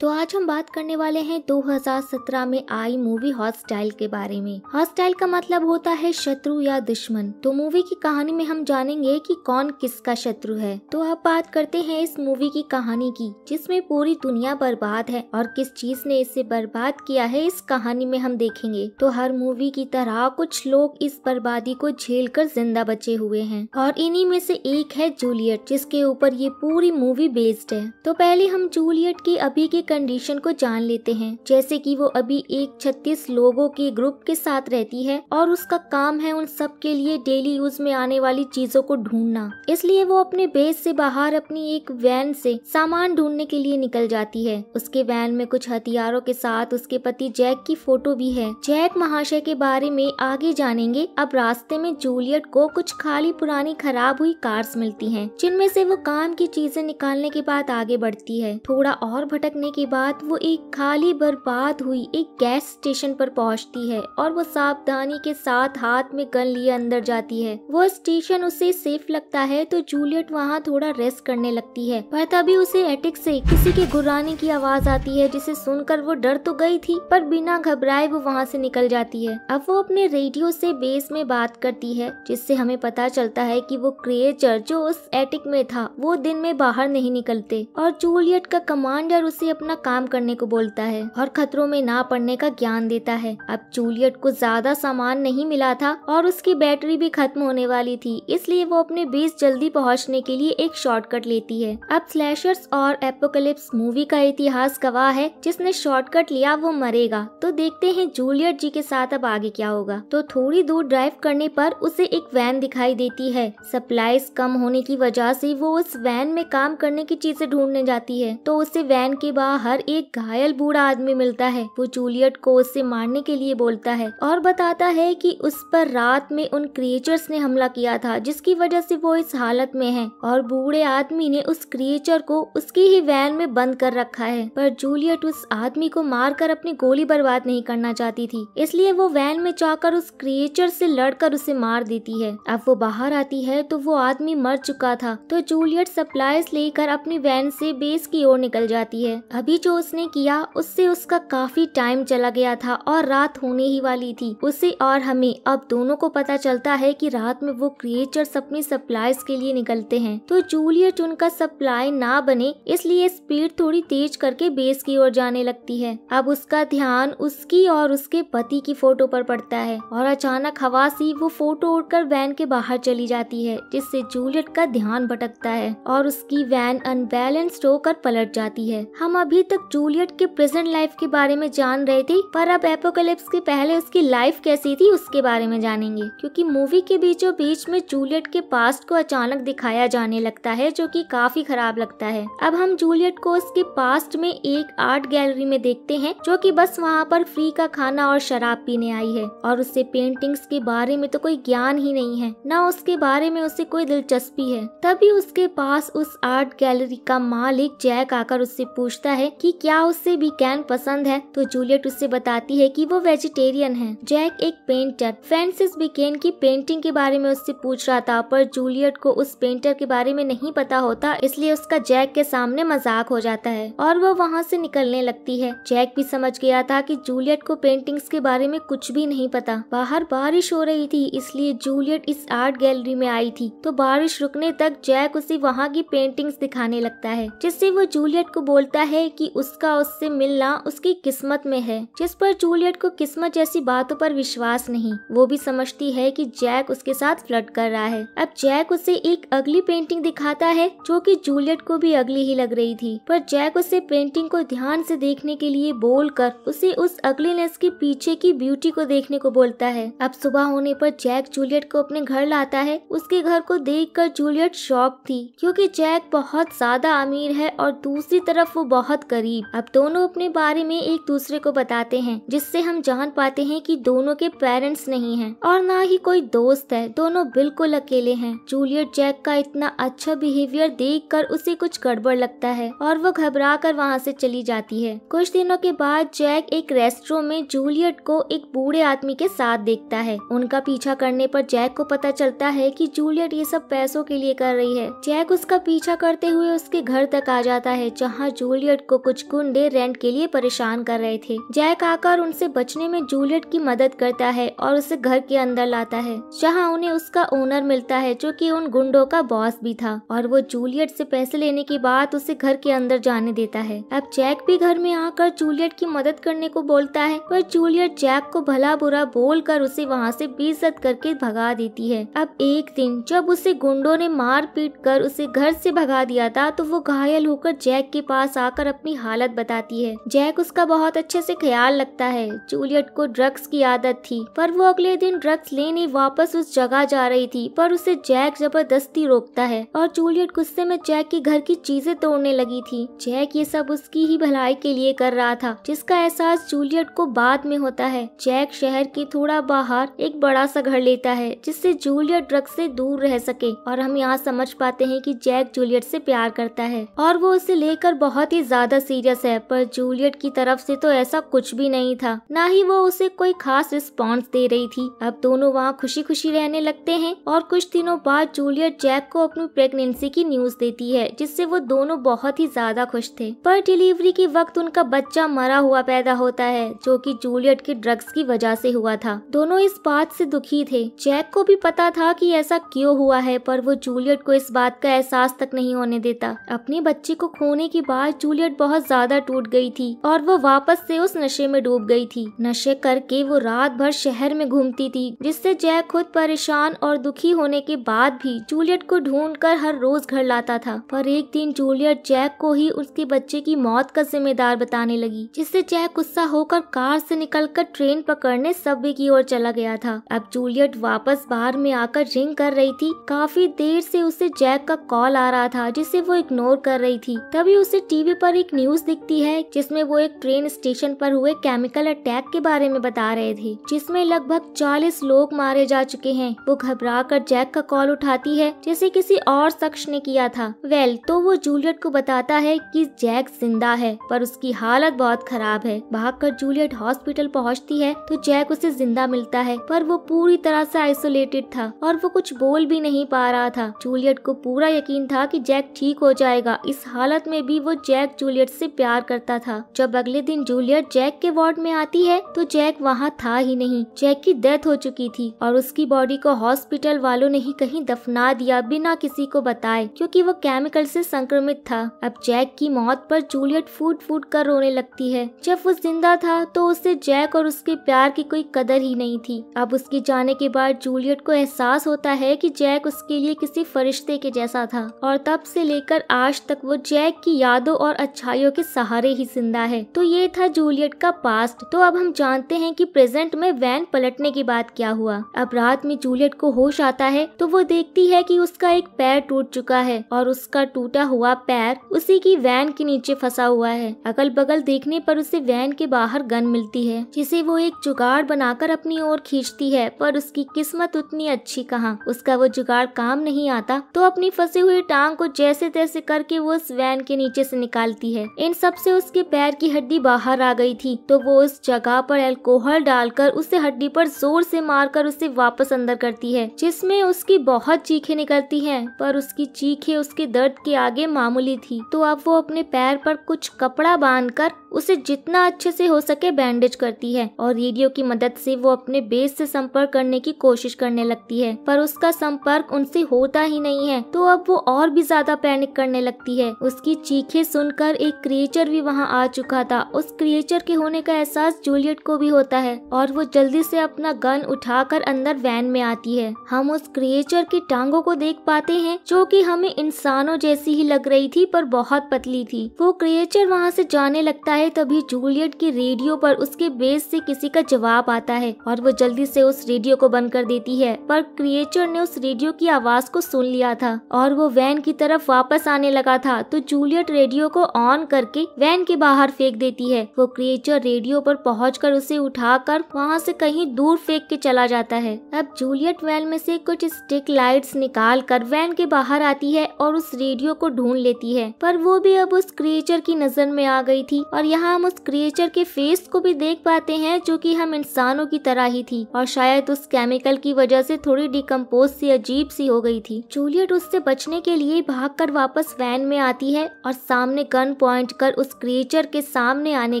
तो आज हम बात करने वाले हैं 2017 में आई मूवी हॉस्टाइल के बारे में। हॉस्टाइल का मतलब होता है शत्रु या दुश्मन। तो मूवी की कहानी में हम जानेंगे कि कौन किसका शत्रु है। तो अब बात करते हैं इस मूवी की कहानी की, जिसमें पूरी दुनिया बर्बाद है और किस चीज़ ने इसे बर्बाद किया है इस कहानी में हम देखेंगे। तो हर मूवी की तरह कुछ लोग इस बर्बादी को झेल कर ज़िंदा बचे हुए है और इन्ही में से एक है जूलियट, जिसके ऊपर ये पूरी मूवी बेस्ड है। तो पहले हम जूलियट की अभी की कंडीशन को जान लेते हैं। जैसे कि वो अभी एक छत्तीस लोगों के ग्रुप के साथ रहती है और उसका काम है उन सब के लिए डेली यूज़ में आने वाली चीज़ों को ढूंढना। इसलिए वो अपने बेस से बाहर अपनी एक वैन से सामान ढूँढने के लिए निकल जाती है। उसके वैन में कुछ हथियारों के साथ उसके पति जैक की फ़ोटो भी है। जैक महाशय के बारे में आगे जानेंगे। अब रास्ते में जूलियट को कुछ खाली पुरानी खराब हुई कार्स मिलती हैं, जिनमें से वो काम की चीज़ें निकालने के बाद आगे बढ़ती है। थोड़ा और भटकने के बाद वो एक खाली बर्बाद हुई, एक गैस स्टेशन पर पहुँचती है और वो सावधानी के साथ हाथ में गन लिए अंदर जाती है। वो स्टेशन उसे सेफ़ लगता है तो जूलियट वहाँ थोड़ा रेस्ट करने लगती है। पर तभी उसे एटिक से किसी के गुर्राने की आवाज़ आती है, जिसे सुनकर वो डर तो गई थी, पर बिना घबराए वो वहाँ से निकल जाती है। अब वो अपने रेडियो से बेस में बात करती है, जिससे हमें पता चलता है कि वो क्रिएचर जो उस एटिक में था, वो दिन में बाहर नहीं निकलते। और जूलियट का कमांडर उसे अपना काम करने को बोलता है और खतरों में ना पड़ने का ज्ञान देता है। अब जूलियट को ज़्यादा सामान नहीं मिला था और उसकी बैटरी भी खत्म होने वाली थी, इसलिए वो अपने बेस जल्दी पहुँचने के लिए एक शॉर्टकट लेती है। अब स्लैशर्स और एपोकलिप्स मूवी का इतिहास गवाह है, जिसने शॉर्टकट लिया वो मरेगा। तो देखते हैं जूलियट जी के साथ अब आगे क्या होगा। तो थोड़ी दूर ड्राइव करने पर उसे एक वैन दिखाई देती है। सप्लाईज कम होने की वजह से वो उस वैन में काम करने की चीज़ें ढूँढने जाती है। तो उसे वैन के बाहर एक घायल बूढ़ा आदमी मिलता है, वो जूलियट को उससे मारने के लिए बोलता है और बताता है कि उस पर रात में उन क्रिएचर्स ने हमला किया था, जिसकी वजह से वो इस हालत में है और बूढ़े आदमी ने उस क्रिएचर को उसकी ही वैन में बंद कर रखा है। पर जूलियट उस आदमी को मारकर अपनी गोली बर्बाद नहीं करना चाहती थी, इसलिए वो वैन में जाकर उस क्रिएचर से लड़कर उसे मार देती है। अब वो बाहर आती है तो वो आदमी मर चुका था तो जूलियट सप्लाईज लेकर अपनी वैन से बेस की ओर निकल जाती है। अभी जो उसने किया, उससे उसका काफ़ी टाइम चला गया था और रात होने ही वाली थी। उसे और हमें, अब दोनों को पता चलता है कि रात में वो क्रिएचर्स अपनी सप्लाईज के लिए निकलते हैं। तो जूलियट उनका सप्लाई ना बने, इसलिए स्पीड थोड़ी तेज करके बेस की ओर जाने लगती है। अब उसका ध्यान उसकी और उसके पति की फ़ोटो पर पड़ता है और अचानक हवा सी वो फ़ोटो उड़कर वैन के बाहर चली जाती है, जिससे जूलियट का ध्यान भटकता है और उसकी वैन अनबैलेंस्ड होकर पलट जाती है। हम अभी तक जूलियट के प्रेजेंट लाइफ के बारे में जान रहे थे, पर अब एपोकलिप्स के पहले उसकी लाइफ कैसी थी, उसके बारे में जानेंगे। क्योंकि मूवी के बीचों बीच में जूलियट के पास्ट को अचानक दिखाया जाने लगता है, जो कि काफ़ी खराब लगता है। अब हम जूलियट को उसके पास्ट में एक आर्ट गैलरी में देखते हैं, जो कि बस वहाँ पर फ्री का खाना और शराब पीने आई है। और उससे पेंटिंग्स के बारे में तो कोई ज्ञान ही नहीं है, न उसके बारे में उसे कोई दिलचस्पी है। तभी उसके पास उस आर्ट गैलरी का मालिक जैक आकर उससे पूछता है कि क्या उससे बीकैन पसंद है? तो जूलियट उससे बताती है कि वो वेजिटेरियन है। जैक एक पेंटर। फ्रांसिस बिकेन की पेंटिंग के बारे में उससे पूछ रहा था, पर जूलियट को उस पेंटर के बारे में नहीं पता होता, इसलिए उसका जैक के सामने मज़ाक हो जाता है और वो वहाँ से निकलने लगती है। जैक भी समझ गया था कि जूलियट को पेंटिंग्स के बारे में कुछ भी नहीं पता। बाहर बारिश हो रही थी, इसलिए जूलियट इस आर्ट गैलरी में आई थी। तो बारिश रुकने तक जैक उसे वहाँ की पेंटिंग्स दिखाने लगता है, जिससे वो जूलियट को बोलता है कि उसका उससे मिलना उसकी किस्मत में है, जिस पर जूलियट को किस्मत जैसी बातों पर विश्वास नहीं। वो भी समझती है कि जैक उसके साथ फ्लर्ट कर रहा है। अब जैक उसे एक अगली पेंटिंग दिखाता है, जो कि जूलियट को भी अगली ही लग रही थी। पर जैक उसे पेंटिंग को ध्यान से देखने के लिए बोलकर उसे उस अगलीनेस के पीछे की ब्यूटी को देखने को बोलता है। अब सुबह होने पर जैक जूलियट को अपने घर लाता है। उसके घर को देखकर जूलियट शॉक थी, क्योंकि जैक बहुत ज़्यादा अमीर है और दूसरी तरफ़ वो बहुत करीब। अब दोनों अपने बारे में एक दूसरे को बताते हैं, जिससे हम जान पाते हैं कि दोनों के पेरेंट्स नहीं हैं और ना ही कोई दोस्त है। दोनों बिल्कुल अकेले हैं। जूलियट जैक का इतना अच्छा बिहेवियर देखकर उसे कुछ गड़बड़ लगता है और वो घबरा कर वहाँ से चली जाती है। कुछ दिनों के बाद जैक एक रेस्टोरेंट में जूलियट को एक बूढ़े आदमी के साथ देखता है। उनका पीछा करने पर जैक को पता चलता है कि जूलियट ये सब पैसों के लिए कर रही है। जैक उसका पीछा करते हुए उसके घर तक आ जाता है, जहाँ जूलियट को कुछ गुंडे रेंट के लिए परेशान कर रहे थे। जैक आकर उनसे बचने में जूलियट की मदद करता है और उसे घर के अंदर लाता है, जहाँ उन्हें उसका ओनर मिलता है, जो कि उन गुंडों का बॉस भी था। और वो जूलियट से पैसे लेने के बाद उसे घर के अंदर जाने देता है। अब जैक भी घर में आकर जूलियट की मदद करने को बोलता है, पर जूलियट जैक को भला बुरा बोल कर उसे वहाँ से बेइज्जत करके भगा देती है। अब एक दिन जब उसे गुंडों ने मार पीट कर उसे घर से भगा दिया था तो वो घायल होकर जैक के पास आकर अपनी हालत बताती है। जैक उसका बहुत अच्छे से ख्याल रखता है। जूलियट को ड्रग्स की आदत थी, पर वो अगले दिन ड्रग्स लेने वापस उस जगह जा रही थी, पर उसे जैक ज़बरदस्ती रोकता है और जूलियट गुस्से में जैक के घर की चीज़ें तोड़ने लगी थी। जैक ये सब उसकी ही भलाई के लिए कर रहा था, जिसका एहसास जूलियट को बाद में होता है। जैक शहर के थोड़ा बाहर एक बड़ा सा घर लेता है, जिससे जूलियट ड्रग्स से दूर रह सके और हम यहाँ समझ पाते हैं कि जैक जूलियट से प्यार करता है और वो उसे लेकर बहुत ही ज़्यादा सीरियस है, पर जूलियट की तरफ़ से तो ऐसा कुछ भी नहीं था। न ही वो उसे कोई खास रिस्पॉन्स दे रही थी। अब दोनों वहाँ खुशी खुशी रहने लगते हैं और कुछ दिनों बाद जूलियट जैक को अपनी प्रेगनेंसी की न्यूज़ देती है, जिससे वो दोनों बहुत ही ज़्यादा खुश थे। पर डिलीवरी के वक्त उनका बच्चा मरा हुआ पैदा होता है, जो कि जूलियट के ड्रग्स की वजह से हुआ था। दोनों इस बात से दुखी थे। जैक को भी पता था कि ऐसा क्यों हुआ है, पर वो जूलियट को इस बात का एहसास तक नहीं होने देता। अपने बच्चे को खोने के बाद जूलियट बहुत ज़्यादा टूट गई थी और वो वापस से उस नशे में डूब गई थी। नशे करके वो रात भर शहर में घूमती थी, जिससे जैक खुद परेशान और दुखी होने के बाद भी जूलियट को ढूंढ कर हर रोज घर लाता था। पर एक दिन जूलियट जैक को ही उसके बच्चे की मौत का जिम्मेदार बताने लगी, जिससे जैक गुस्सा होकर कार से निकलकर ट्रेन पकड़ने सबवे की ओर चला गया था। अब जूलियट वापस बाहर में आकर रिंग कर रही थी। काफ़ी देर से उसे जैक का कॉल आ रहा था, जिसे वो इग्नोर कर रही थी। तभी उसे टीवी पर एक न्यूज़ दिखती है जिसमें वो एक ट्रेन स्टेशन पर हुए केमिकल अटैक के बारे में बता रहे थे, जिसमें लगभग 40 लोग मारे जा चुके हैं। वो घबरा कर जैक का कॉल उठाती है, जैसे किसी और शख्स ने किया था। वेल तो वो जूलियट को बताता है कि जैक ज़िंदा है, पर उसकी हालत बहुत खराब है। भागकर जूलियट हॉस्पिटल पहुँचती है तो जैक उसे ज़िंदा मिलता है, पर वो पूरी तरह से आइसोलेटेड था और वो कुछ बोल भी नहीं पा रहा था। जूलियट को पूरा यकीन था कि जैक ठीक हो जाएगा। इस हालत में भी वो जैक जूलियट से प्यार करता था। जब अगले दिन जूलियट जैक के वार्ड में आती है तो जैक वहाँ था ही नहीं। जैक की डेथ हो चुकी थी, और उसकी बॉडी को हॉस्पिटल वालों ने ही कहीं दफना दिया बिना किसी को बताए, क्योंकि वो केमिकल से संक्रमित था। अब जैक की मौत पर जूलियट फूट फूट कर रोने लगती है। जब वो ज़िंदा था तो उसे जैक और उसके प्यार की कोई कदर ही नहीं थी। अब उसके जाने के बाद जूलियट को एहसास होता है कि जैक उसके लिए किसी फरिश्ते के जैसा था, और तब से लेकर आज तक वो जैक की यादों और अच्छाइयों के सहारे ही ज़िंदा है। तो ये था जूलियट का पास्ट। तो अब हम जानते हैं कि प्रेजेंट में वैन पलटने के बाद क्या हुआ। अब रात में जूलियट को होश आता है तो वो देखती है कि उसका एक पैर टूट चुका है और उसका टूटा हुआ पैर उसी की वैन के नीचे फंसा हुआ है। अगल बगल देखने पर उसे वैन के बाहर गन मिलती है, जिसे वो एक जुगाड़ बनाकर अपनी ओर खींचती है, पर उसकी किस्मत उतनी अच्छी कहाँ? उसका वो जुगाड़ काम नहीं आता तो अपनी फंसी हुई टांग को जैसे तैसे करके वो उस वैन के नीचे से निकालती है। इन सबसे उसके पैर की हड्डी बाहर आ गई थी तो वो उस जगह पर एल्कोहल डालकर उसे हड्डी पर ज़ोर से मारकर उसे वापस अंदर करती है, जिसमें उसकी बहुत चीखे निकलती हैं, पर उसकी चीखे उसके दर्द के आगे मामूली थी। तो अब वो अपने पैर पर कुछ कपड़ा बांधकर उसे जितना अच्छे से हो सके बैंडेज करती है और रेडियो की मदद से वो अपने बेस से संपर्क करने की कोशिश करने लगती है। पर उसका संपर्क उनसे होता ही नहीं है तो अब वो और भी ज़्यादा पैनिक करने लगती है। उसकी चीखे सुनकर एक क्रिएचर भी वहाँ आ चुका था। उस क्रिएचर के होने का एहसास जूलियट को भी होता है और वो जल्दी से अपना गन उठाकर अंदर वैन में आती है। हम उस क्रिएचर की टांगों को देख पाते हैं, जो कि हमें इंसानों जैसी ही लग रही थी, पर बहुत पतली थी। वो क्रिएचर वहाँ से जाने लगता है तभी जूलियट की रेडियो पर उसके बेस से किसी का जवाब आता है और वो जल्दी से उस रेडियो को बंद कर देती है। पर क्रिएचर ने उस रेडियो की आवाज़ को सुन लिया था और वो वैन की तरफ़ वापस आने लगा था। तो जूलियट रेडियो को ऑन करके वैन के बाहर फेंक देती है। वो क्रिएचर रेडियो पर पहुंचकर उसे उठाकर वहाँ से कहीं दूर फेंक के चला जाता है। अब जूलियट वैन में से कुछ स्टिक लाइट्स निकाल कर वैन के बाहर आती है और उस रेडियो को ढूंढ लेती है। पर वो भी अब उस क्रिएचर की नज़र में आ गई थी और यहाँ हम उस क्रिएचर के फेस को भी देख पाते हैं, जो कि हम इंसानों की तरह ही थी। और शायद उस केमिकल की वजह से थोड़ी डिकम्पोज सी, अजीब सी हो गई थी। जूलियट उससे बचने के लिए भागकर वापस वैन में आती है और सामने गन पॉइंट कर उस क्रिएचर के सामने आने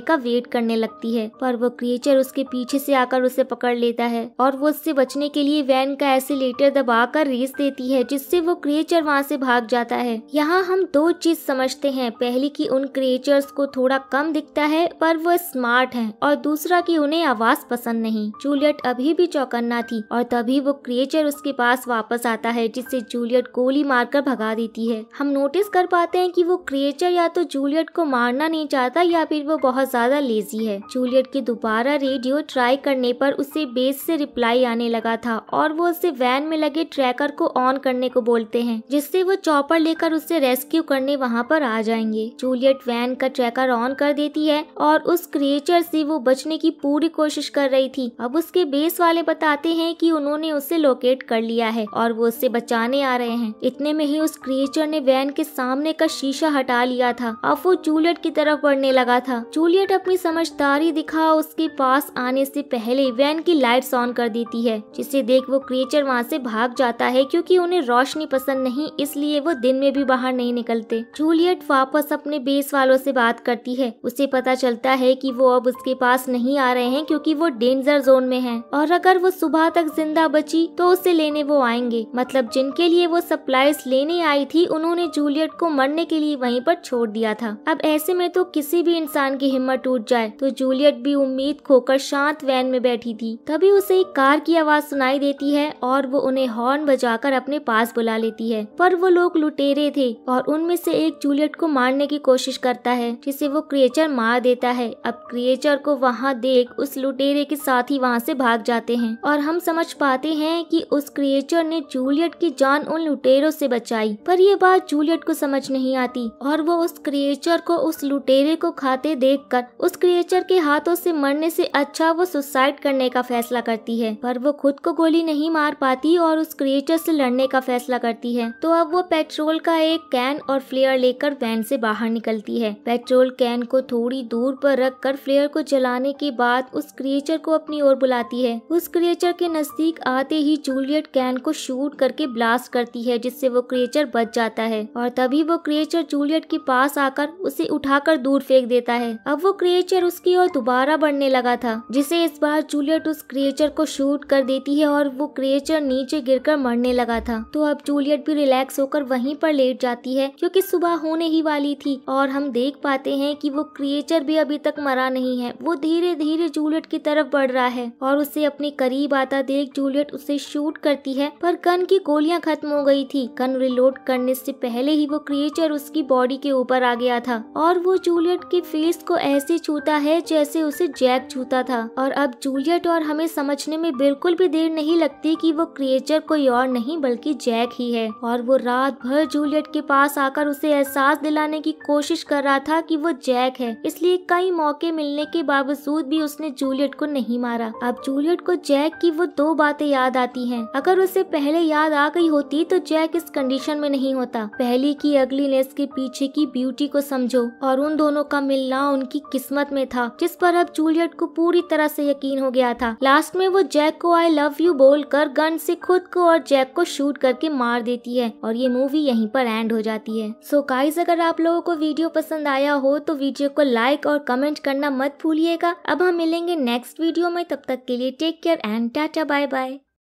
का वेट करने लगती है। पर वो क्रिएचर उसके पीछे से आकर उसे पकड़ लेता है और वो उससे बचने के लिए वैन का एसिलेटर दबाकर रेस देती है, जिससे वो क्रिएचर वहाँ से भाग जाता है। यहाँ हम दो चीज़ समझते हैं, पहली की उन क्रिएचर्स को थोड़ा कम दिखता है, पर वो स्मार्ट है और दूसरा की उन्हें आवाज़ पसंद नहीं। जूलियट अभी भी चौकन्ना थी और तभी वो क्रिएचर उसके पास वापस आता है जिससे जूलियट गोली मारकर भगा देती है। हम नोटिस कर पाते हैं कि वो क्रिएचर या तो जूलियट को मारना नहीं चाहता या फिर वो बहुत ज़्यादा लेजी है। जूलियट के दोबारा रेडियो ट्राई करने पर उसे बेस से रिप्लाई आने लगा था और वो उसे वैन में लगे ट्रैकर को ऑन करने को बोलते हैं, जिससे वो चॉपर लेकर उसे रेस्क्यू करने वहाँ पर आ जाएँगे। जूलियट वैन का ट्रैकर ऑन कर देती है और उस क्रिएचर से वो बचने की पूरी कोशिश कर रही थी। अब उसके बेस वाले बताते हैं कि उन्होंने उसे लोकेट कर लिया है और वो उसे बचाने आ रहे हैं। इतने में ही उस क्रिएचर ने वैन के सामने का शीशा हटा लिया था। अब वो जूलियट की तरफ़ बढ़ने लगा था। जूलियट अपनी समझदारी दिखा उसके पास आने से पहले वैन की लाइट्स ऑन कर देती है, जिसे देख वो क्रिएचर वहाँ से भाग जाता है क्योंकि उन्हें रोशनी पसंद नहीं, इसलिए वो दिन में भी बाहर नहीं निकलते। जूलियट वापस अपने बेस वालों से बात करती है। उसे पता चलता है कि वो अब उसके पास नहीं आ रहे हैं क्योंकि वो डेंजर जोन में है। और अगर वो सुबह तक ज़िंदा बची तो उसे लेने वो आएँगे। मतलब जिनके लिए वो सप्लाईज लेने आई थी, उन्होंने जूलियट को मरने के लिए वहीं पर छोड़ दिया था। अब ऐसे में तो किसी भी इंसान की हिम्मत टूट जाए तो जूलियट भी उम्मीद खोकर शांत वैन में बैठी थी। तभी उसे एक कार की आवाज़ सुनाई देती है, और वो उन्हें हॉर्न बजाकर अपने पास बुला लेती है। पर वो लोग लुटेरे थे, और उनमें से एक जूलियट को मारने की कोशिश करता है, जिसे वो क्रिएचर मार देता है। अब क्रिएचर को वहाँ देख उस लुटेरे के साथ ही वहाँ से भाग जाते हैं और हम समझ पाते हैं कि उस क्रिएचर ने जूलियट की जान उन लुटेरों से बचाई। पर ये बात जूलियट को समझ नहीं आती और वो उस क्रिएचर को उस लुटेरे को खाते देखकर उस क्रिएचर के हाथों से मरने से अच्छा वो सुसाइड करने का फैसला करती है। पर वो खुद को गोली नहीं मार पाती और उस क्रिएचर से लड़ने का फैसला करती है। तो अब वो पेट्रोल का एक कैन और फ्लेयर लेकर वैन से बाहर निकलती है। पेट्रोल कैन को थोड़ी दूर पर रख कर फ्लेयर को जलाने के बाद उस क्रिएचर को अपनी ओर बुलाती है। उस क्रिएचर के नज़दीक आते ही जूलियट कैन को शूट करके ब्लास्ट करती है, जिससे वो क्रिएचर बच जाता है। और तभी वो क्रिएचर जूलियट के पास आकर उसे उठाकर दूर फेंक देता है। अब वो क्रिएचर उसकी ओर दोबारा बढ़ने लगा था, जिसे इस बार जूलियट उस क्रिएचर को शूट कर देती है और वो क्रिएचर नीचे गिरकर मरने लगा था। तो अब जूलियट भी रिलैक्स होकर वहीं पर लेट जाती है, क्योंकि सुबह होने ही वाली थी और हम देख पाते हैं कि वो क्रिएचर भी अभी तक मरा नहीं है। वो धीरे धीरे जूलियट की तरफ़ बढ़ रहा है और उसे अपने करीब आता देख जूलियट उसे शूट करती है, पर गन की गोलियाँ खत्म हो गई थी। गन रिलोड करने से पहले ही वो क्रिएचर उसकी बॉडी के ऊपर आ गया था और वो जूलियट के फेस को ऐसे छूता है जैसे उसे जैक छूता था। और अब जूलियट और हमें समझने में बिल्कुल भी देर नहीं लगती कि वो क्रिएचर कोई और नहीं बल्कि जैक ही है। और वो रात भर जूलियट के पास आकर उसे एहसास दिलाने की कोशिश कर रहा था कि वो जैक इसलिए कई मौके मिलने के बावजूद भी उसने जूलियट को नहीं मारा। अब जूलियट को जैक की वो दो बातें याद आती हैं। अगर उसे पहले याद आ गई होती तो जैक इस कंडीशन में नहीं होता। पहली की अगलीनेस के पीछे की ब्यूटी को समझो और उन दोनों का मिलना उनकी किस्मत में था, जिस पर अब जूलियट को पूरी तरह से यकीन हो गया था। लास्ट में वो जैक को आई लव यू बोलकर गन से खुद को और जैक को शूट करके मार देती है और ये मूवी यहीं पर एंड हो जाती है। सो so गाइस अगर आप लोगों को वीडियो पसंद आया हो तो वीडियो को लाइक और कमेंट करना मत भूलिएगा। अब हम मिलेंगे नेक्स्ट वीडियो में। तब तक के लिए take care and tata bye bye